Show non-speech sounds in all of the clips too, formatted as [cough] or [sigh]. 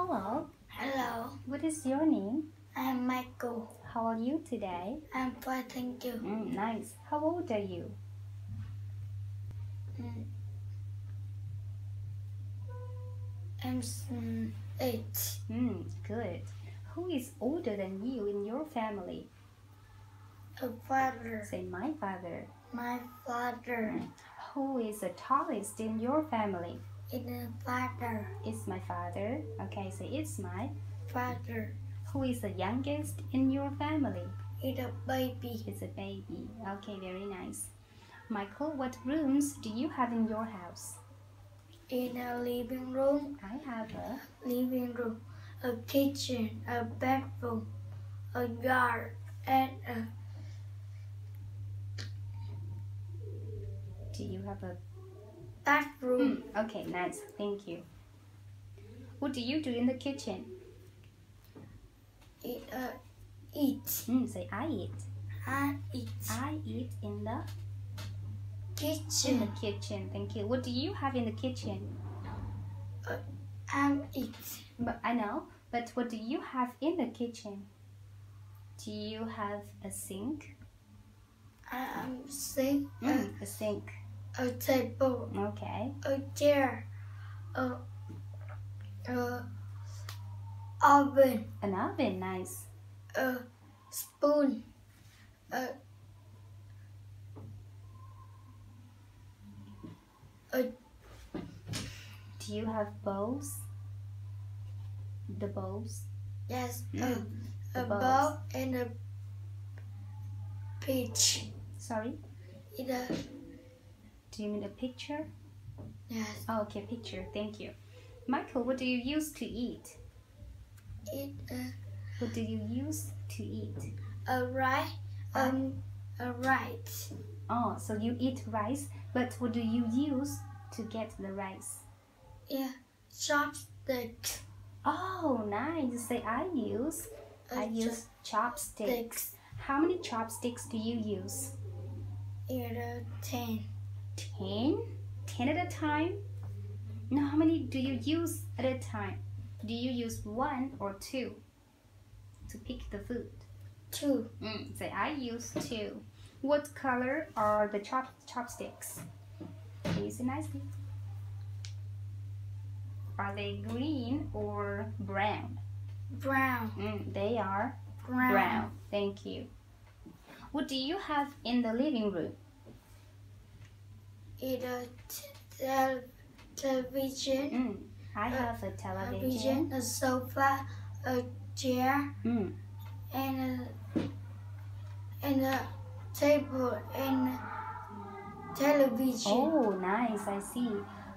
Hello, Hello, what is your name? I'm Michael. How are you today? I'm fine, thank you. Mm, nice. How old are you? Mm. I'm mm, eight. Mm, good. Who is older than you in your family? A father, Say my father. my father, Who is the tallest in your family? A father, It's my father. Okay, so it's my. father, Who is the youngest in your family? It's a baby. It's a baby. Okay, very nice. Michael, what rooms do you have in your house? In a living room, I have a. living room, a kitchen, a bedroom, a yard, and a Do you have a bathroom. Mm, okay, nice. Thank you. What do you do in the kitchen? It a eat. Mm, say I eat. I eat. I eat in the kitchen. in Kitchen. the kitchen. Thank you. What do you have in the kitchen? I eat. But I know. But what do you have in the kitchen? Do you have a sink? I am sink. Mm, a sink. A, table. Okay. a chair, a, a oven, An oven. Nice. a spoon, a, a Do you have bowls? The bowls. yes, Mm, a, the a bowls. bowl and a peach. Sorry. It Do you mean a picture? yes, Oh, okay, picture. Thank you. Michael, what do you use to eat? it a, What do you use to eat? a rice, uh, um, a rice. Oh, so you eat rice, but what do you use to get the rice? Yeah, chopsticks. Oh, nice. Say I use. A I use chopsticks. chopsticks. How many chopsticks do you use? A ten. Ten? Ten at a time? Now how many do you use at a time? Do you use one or two to pick the food? Two. Mm, say I use two. What color are the chop chopsticks? Say nicely? Are they green or brown? Brown. Mm, they are Brown. brown. Thank you. What do you have in the living room? It a tel- television. Mm, I Uh, have a a television. vision, a sofa, a chair, Mm, and a, and a table and a television. oh, nice. I see.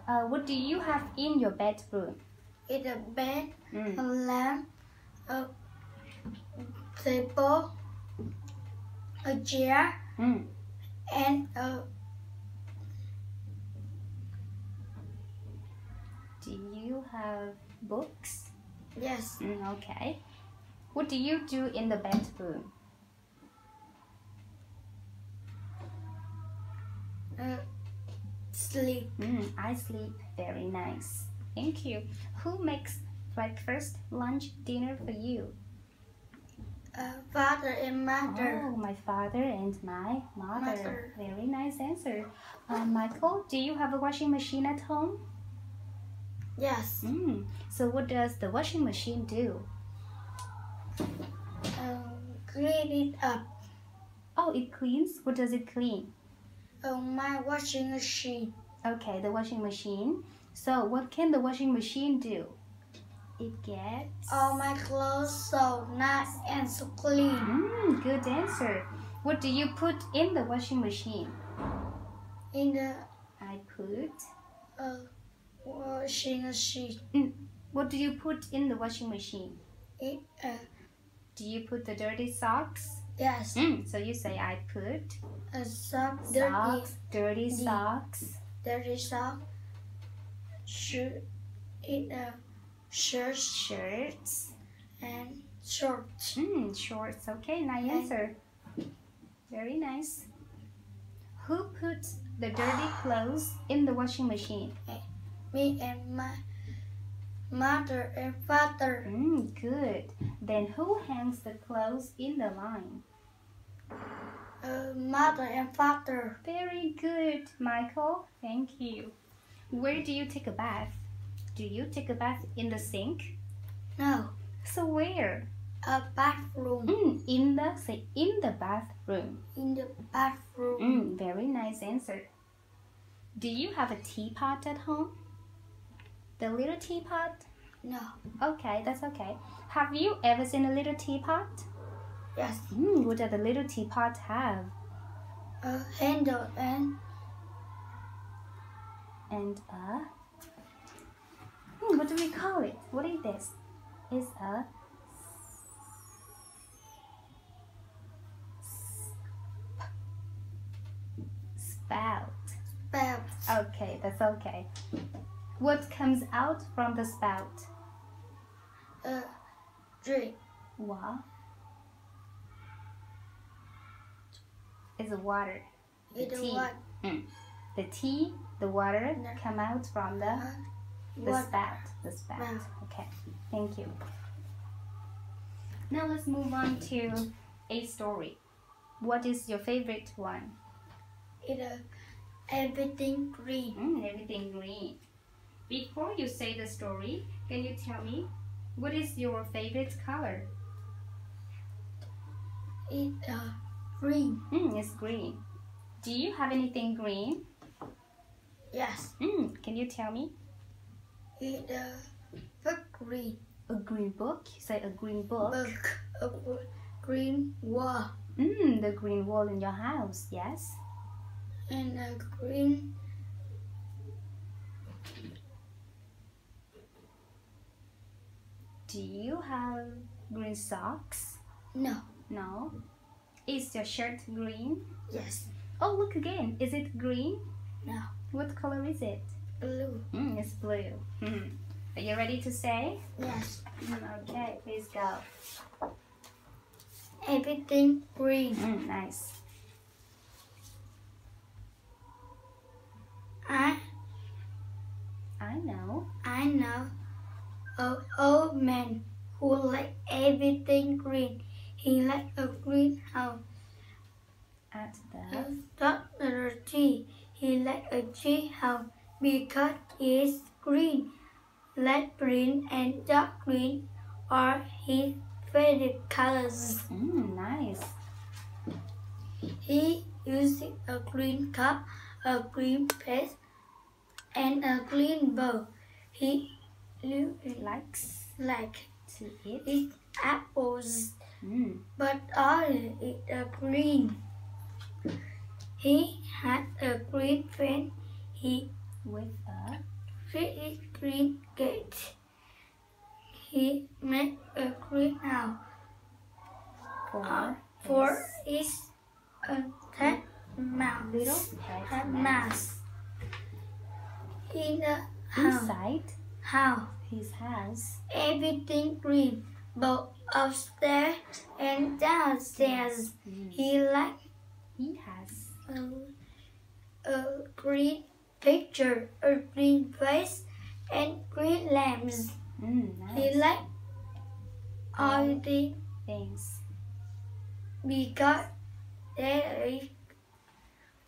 Uh, what do you have in your bedroom? It a bed, a Mm, lamp, a table, a chair, mm. and a Do you have books? yes, Mm, okay. What do you do in the bedroom? a sleep. Mm, I sleep very nice. Thank you. Who makes breakfast, lunch, dinner for you? A father and mother. Oh, my father and my mother. Mother. Very nice answer. Uh, Michael, do you have a washing machine at home? Yes. Mm. So what does the washing machine do? Um, clean it up. Oh, it cleans. What does it clean? Oh, my washing machine. Okay, the washing machine. So what can the washing machine do? It gets. All my clothes so nice and so clean. Mm, good answer. What do you put in the washing machine? In the I put. uh, washing machine, What do you put in the washing machine? it uh, Do you put the dirty socks? yes, Mm, so you say I put a sock, dirty, socks, dirty dirty. socks. dirty sock, shirt, it uh, shirts Shirts. and shorts. Mm, shorts. Okay, nice answer. Very nice. Who put the dirty clothes in the washing machine? Me and my mother and father. Mm, good. Then who hangs the clothes in the line? Uh, mother and father. Very good, Michael. Thank you. Where do you take a bath? Do you take a bath in the sink? No, So where? a bathroom. Mm, in the say in the bathroom. In the bathroom. Mm, very nice answer. Do you have a teapot at home? The little teapot? No. Okay, that's okay. Have you ever seen a little teapot? Yes. Mm, what does the little teapot have? A handle and And a. Hmm, what do we call it? What is this? It's a. Spout. Spout. Okay, that's okay. What comes out from the spout? A drink. What? It's water. It's tea. what? Hmm. The tea, the water No. come out from the uh, the What? spout. The spout. Okay, thank you. Now let's move on to a story. What is your favorite one? It's a uh, everything green. Mm, everything green. Before you say the story, can you tell me what is your favorite color? It's a green. Mm, it's green. Do you have anything green? Yes. Mm, can you tell me? It's a book green. A green book? You say a green book? Book. A green wall. Mm, the green wall in your house, yes? And a green Do you have green socks? no. No. Is your shirt green? Yes. Oh, look again. Is it green? No. What color is it? Blue. Mm, it's blue. Mm. Are you ready to say? Yes. Mm, okay, please go. Everything green. Mm, nice. I I know. I know an old man who like everything green. He like a greenhouse. At the Dr. G. He like a tree house because it's green. Light green and dark green are his favorite colors. mm, nice. He using a green cup, a green plate, and a green bowl. He li- Likes like to eat. eat apples, Mm. but all is a green. He had a green friend. He With a fitted green gate. He made a green house for uh, for his his a pet mouse. little pet Pet mouse. mouse. In the house, Inside house, his house. everything green, both upstairs and downstairs. Mm. He like. He has a, a green picture, a green face, and green lamps. mm, He like all the things. because they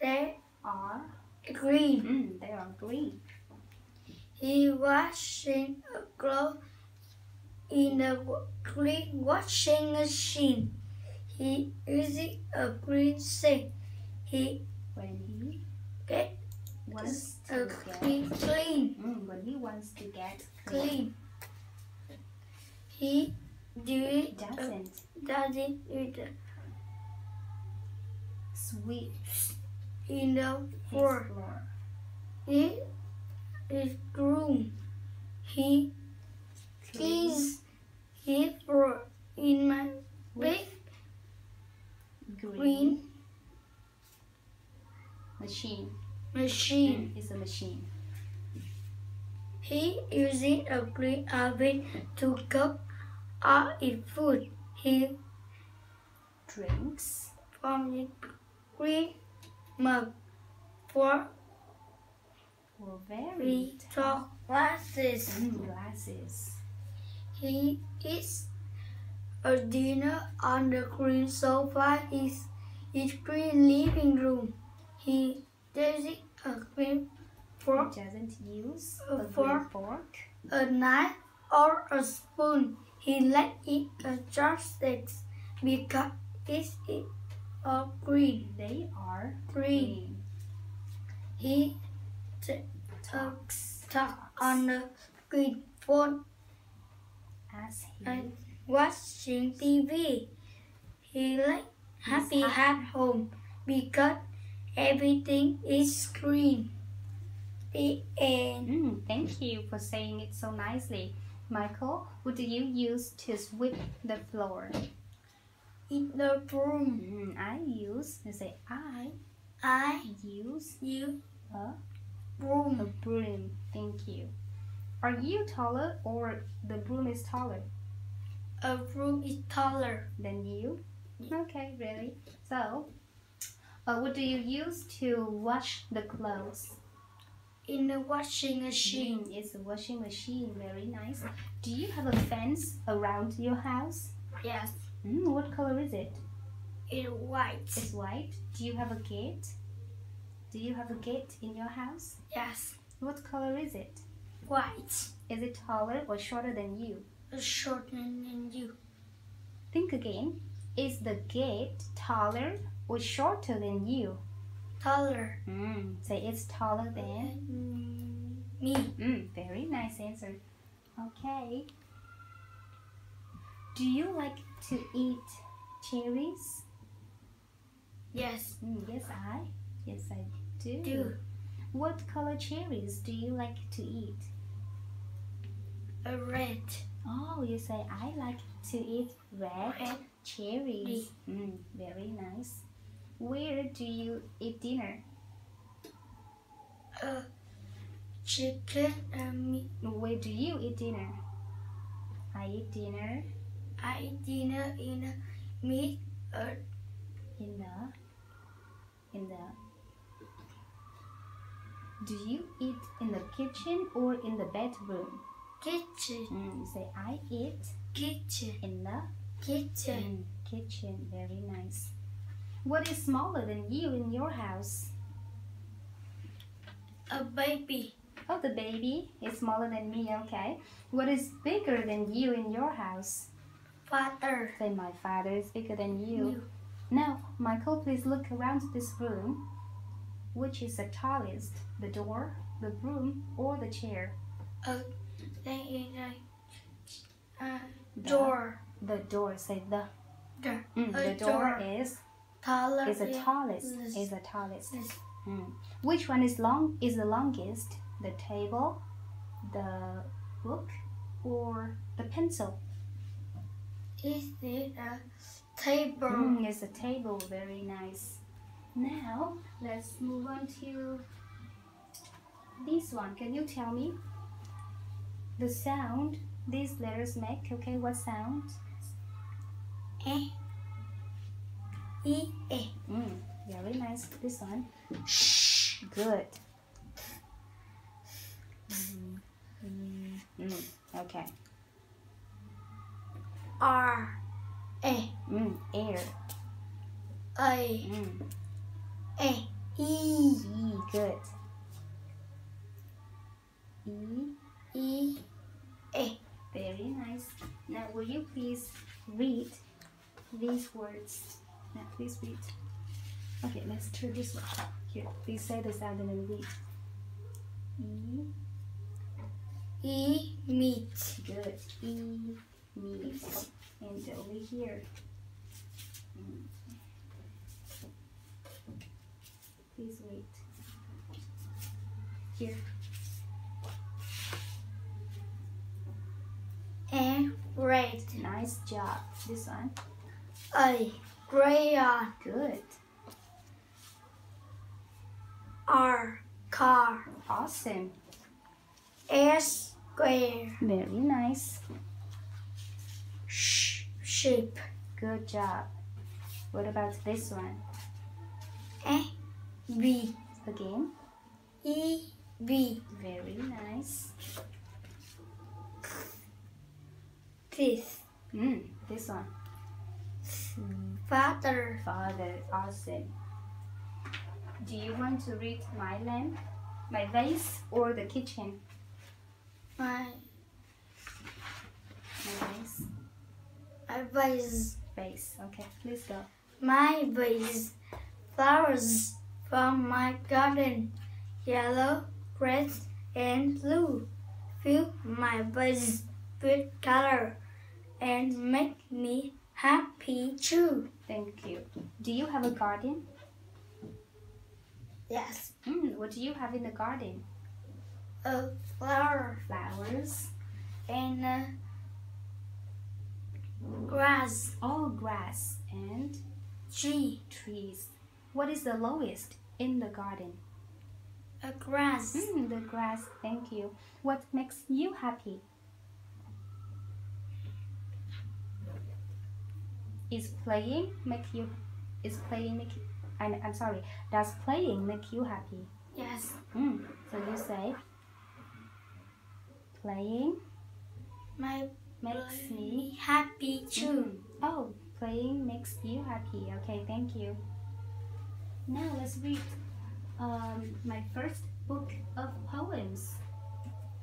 they Are green. mm, they are green. He washing a clothes in a green washing machine. He using a green sink. He When he get wants to get clean clean mm, when he wants to get clean. clean. He do it uh, Doesn't does it with the sweep in the floor. floor. He is groom. He cleans his in my big green, green machine. machine. Mm, it's a machine. He using a green oven to cook eat food. He Drinks from the green mug for very tall. glasses. Mm, glasses. He eats a dinner on the green sofa in his green living room. He does it a green He fork, doesn't use A a fork. fork. a knife, or a spoon. He likes it a chopsticks because it's it all green. They are Green. green. He Talks. talk on the green phone As he and watching TV. He like happy at home because everything is green. The end. Mm, thank you for saying it so nicely. Michael, what do you use to sweep the floor? In the room, Mm, I use, you say, I I use You. a, a broom. broom. Thank you. Are you taller or the broom is taller A broom is taller. than you? Okay, really. So, uh, what do you use to wash the clothes? In the washing machine, Mm, it's a washing machine. Very nice. Do you have a fence around your house? yes, Mm, what color is it? it's white. It's white. Do you have a gate? Do you have a gate in your house? Yes, What color is it? white. Is it taller or shorter than you? Shorter than you. Think again. Is the gate taller or shorter than you? Taller Mm, say it's taller than. than me. Mm, very nice answer. Okay. Do you like to eat cherries? Yes, Mm, yes, I. Yes, I do. Do. What color cherries do you like to eat? A red. Oh, you say I like to eat red Red. cherries. Mm, very nice. Where do you eat dinner? A chicken and meat. Where do you eat dinner? I eat dinner I eat dinner in a meat a in the in the Do you eat in the kitchen or in the bedroom? kitchen. Mm, you say I eat Kitchen. in the Kitchen. mm, kitchen. Very nice. What is smaller than you in your house? A baby. Oh, the baby is smaller than me, okay. What is bigger than you in your house? Father. Say, my father is bigger than you. You. Now, Michael, please look around this room. Which is the tallest? The door, the room, or the chair? Then in a uh, The- door. The door. Say the. The Mm, the door, door. is taller. is the tallest. Is the tallest. Mm. Which one is long? Is the longest? The table, the book, or the pencil? Is it a table? Mm, it's a table. Very nice. Now let's move on to this one. Can you tell me the sound these letters make? Okay, what sound? E. E. E. Mm, very nice. This one. Shh. Good. Mm, mm, mm, okay. R. E. Mm, air. A. Mm. E. E. Good. E. E. E. Very nice. Now, will you please read these words? Now, please read. Okay, let's turn this one. Here, please say the sound and then read. E. E. Meat. Good. E. Meat. And over here. Please wait. Here. And red. Nice job. This one. A. Crayon. Good. R. Car. Awesome. S. Square. Very nice. Sh. Shape. Good job. What about this one? E. B. Again. E. B. Very nice. This. Mm, this one. Father. Father, awesome. Do you want to read my lamp, my vase, or the kitchen? My, My vase. my vase. Vase. Okay, please go. My vase. Flowers from my garden. Yellow, red, and blue. Fill my vase with color and make me happy too. Thank you. Do you have a garden? Yes. Mm, what do you have in the garden? A flower Flowers. and a grass. All grass and Tree. trees. What is the lowest in the garden? A grass. Mm, the grass. Thank you. What makes you happy? Is playing make you? Is playing make? You, I'm, I'm sorry. Does playing make you happy? Yes. Mm, so you say playing My makes me me happy too. Mm. Oh, playing makes you happy. Okay, thank you. Now let's read um, my first book of poems.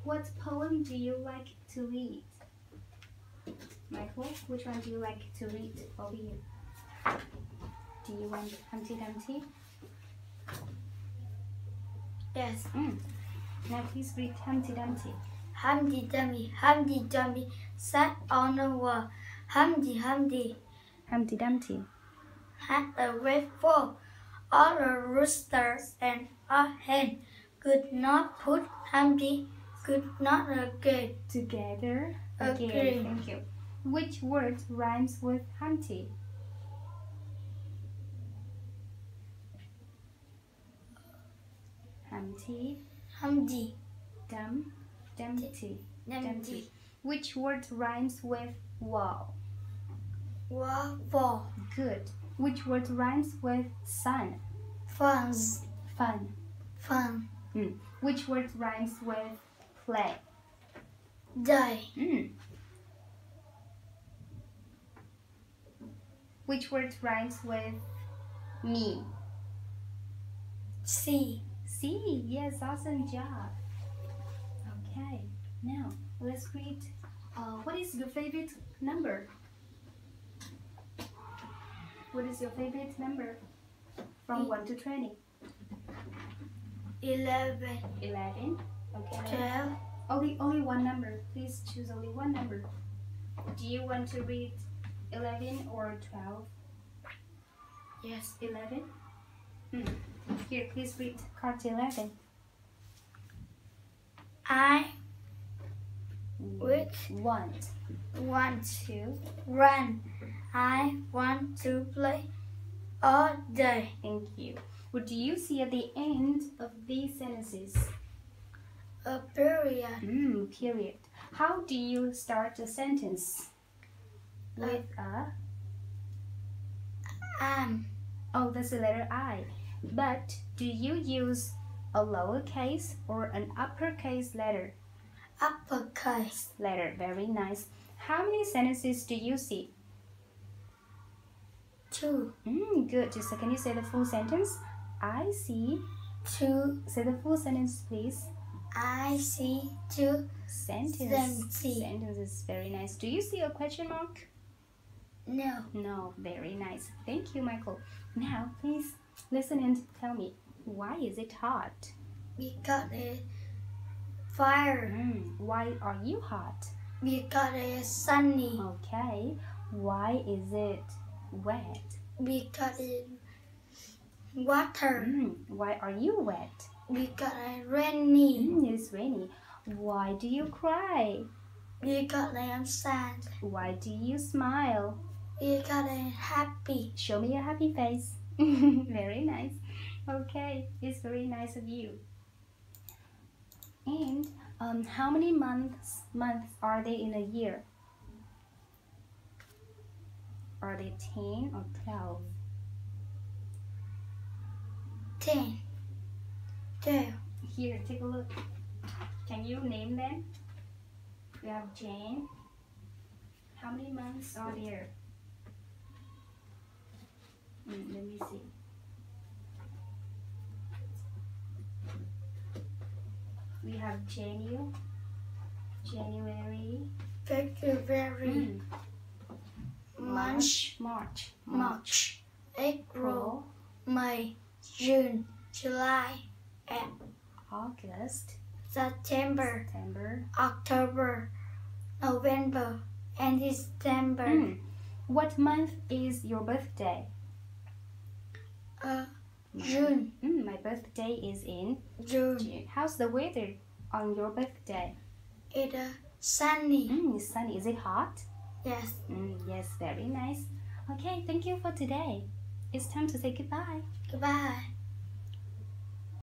What poem do you like to read? Michael, which one do you like to read over here? Do you want Humpty Dumpty? Yes. Mm. Now please read Humpty Dumpty. Humpty Dumpty, Humpty Dumpty sat on the wall. Humpty Humpty Humpty Dumpty. had a great fall. All the roosters and a hen could not put Humpty, could not again. Together again. Again. Thank you. Which word rhymes with Humpty? Humpty, Humpty Dum, Dumpty, Dumpty Which word rhymes with wall? waffle Good. Which word rhymes with sun? Fun. Fun. fun hmm. Which word rhymes with play? day Mm. Which word rhymes with me? see See, yes, awesome job. Okay, now let's read. Uh, what is your favorite number? What is your favorite number? From Mm. 1 to 20. eleven 11. Okay. twelve Only, only one number. Please choose only one number. Do you want to read 11 or 12? yes 11? Hmm. Here, please read card 11. I Which? Want want to. run I want to play all day Thank you. What do you see at the end of these sentences? A period Mm, period. How do you start a sentence? With a am oh, that's the letter I. But do you use a lowercase or an uppercase letter? uppercase Letter, very nice. How many sentences do you see? two Mm, good. Just can you say the full sentence? I see. two Say the full sentence, please. I see two Sentence. Sentence. Sentence is very nice. Do you see a question mark? no No, very nice. Thank you, Michael. Now, please listen and tell me why is it hot? because it's fire Mm, why are you hot? because it's sunny Okay. Why is it wet? because it's water Mm, why are you wet? Because a rainy. Mm, it's rainy. Why do you cry? Because I am sad. Why do you smile? Because I am happy. Show me your happy face. [laughs] very nice. Okay, it's very nice of you. And um, how many months months are they in a year? Are they 10 or 12? 10. There. Here, take a look. Can you name them? We have Jane. How many months are there? Mm, let me see. We have January. January. February. Mm. March. March. March. March. Birthday? Uh, June, Mm, my birthday is in June. June. How's the weather on your birthday? It's uh, sunny. Mm, it's sunny. Is it hot? Yes. Mm, yes, very nice. Okay, thank you for today. It's time to say goodbye. Goodbye.